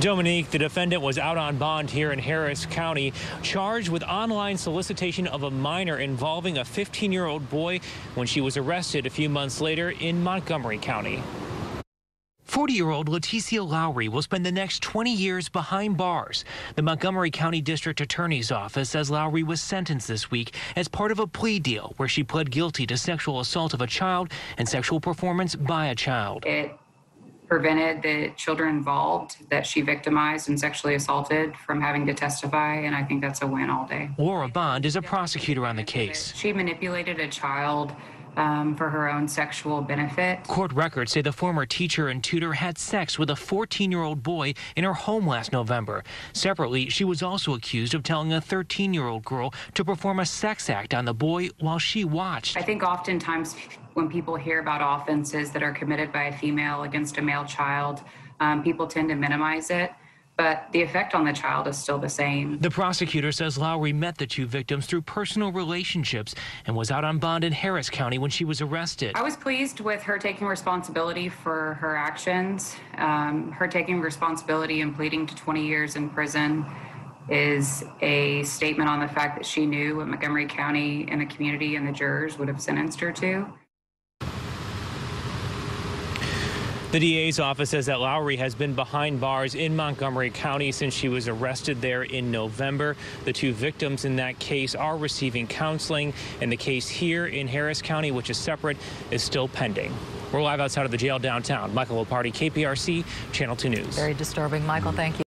Dominique, the defendant, was out on bond here in Harris County, charged with online solicitation of a minor involving a 15 year old boy when she was arrested a few months later in Montgomery County. 40 year old Leticia Lowry will spend the next 20 years behind bars. The Montgomery County District Attorney's Office says Lowry was sentenced this week as part of a plea deal where she pled guilty to sexual assault of a child and sexual performance by a child. It prevented the children involved that she victimized and sexually assaulted from having to testify, and I think that's a win all day. Laura Bond is a prosecutor on the case. She manipulated a child um, for her own sexual benefit. Court records say the former teacher and tutor had sex with a 14 year old boy in her home last November. Separately, she was also accused of telling a 13 year old girl to perform a sex act on the boy while she watched. I think oftentimes when people hear about offenses that are committed by a female against a male child, um, people tend to minimize it but the effect on the child is still the same. The prosecutor says Lowry met the two victims through personal relationships and was out on bond in Harris County when she was arrested. I was pleased with her taking responsibility for her actions, um, her taking responsibility and pleading to 20 years in prison is a statement on the fact that she knew what Montgomery County and the community and the jurors would have sentenced her to. The DA's office says that Lowry has been behind bars in Montgomery County since she was arrested there in November. The two victims in that case are receiving counseling, and the case here in Harris County, which is separate, is still pending. We're live outside of the jail downtown. Michael Lopardi, KPRC, Channel 2 News. Very disturbing. Michael, thank you.